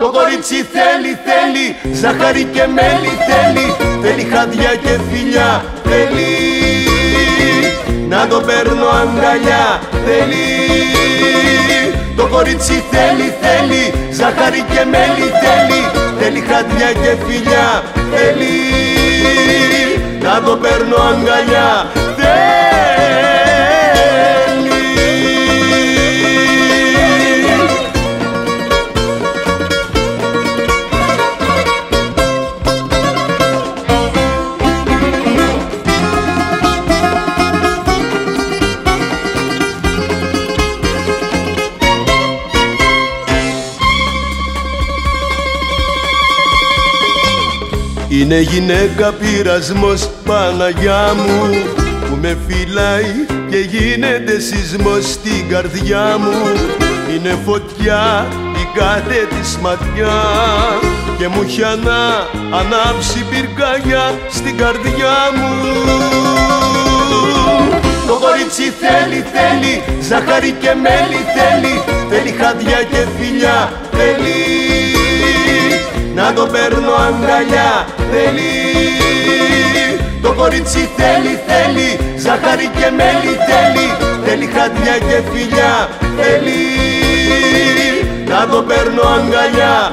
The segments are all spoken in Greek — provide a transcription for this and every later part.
Το κορίτσι θέλει, θέλει, ζάχαρη και μέλι θέλει Θέλει χαδιά και φιλιά, θέλει. Να το παίρνω αγκαλιά, θέλει. Το κορίτσι θέλει, θέλει, ζάχαρη και μέλι θέλει Θέλει χαδιά και φιλιά, θέλει. Να το παίρνω αγκαλιά, Είναι γυναίκα πειρασμός Παναγιά μου που με φυλάει και γίνεται σεισμός στην καρδιά μου. Είναι φωτιά η κάθε της ματιά και μου έχει ανάψει πυρκαγιά στην καρδιά μου. Το κορίτσι θέλει, θέλει, ζάχαρη και μέλι θέλει Θέλει χαδιά και φιλιά, θέλει να το παίρνω αγκαλιά. Θέλει Το κορίτσι θέλει, θέλει Ζάχαρη και μέλι θέλει. Θέλει χαδιά και φιλιά θέλει Να το παίρνω αγκαλιά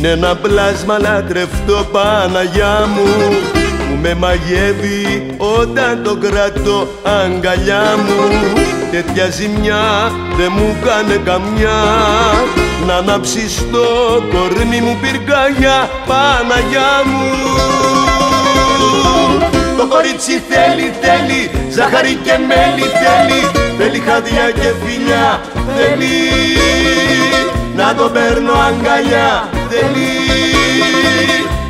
Είναι ένα πλάσμα λατρευτό Παναγιά μου που με μαγεύει όταν το κρατώ αγκαλιά μου. Τέτοια ζημιά δεν μου κάνε καμιά. Να ανάψει στο κορμί μου πυρκαγιά Παναγιά μου. Το κορίτσι θέλει, θέλει, ζάχαρη και μέλι θέλει θέλει χαδιά και φιλιά θέλει. Να το παίρνω αγκαλιά θέλει.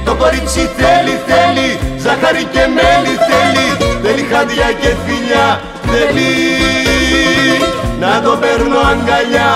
Το κορίτσι θέλει, θέλει Ζάχαρη και μέλι θέλει. Θέλει χάδια και φιλιά θέλει. Να το παίρνω αγκαλιά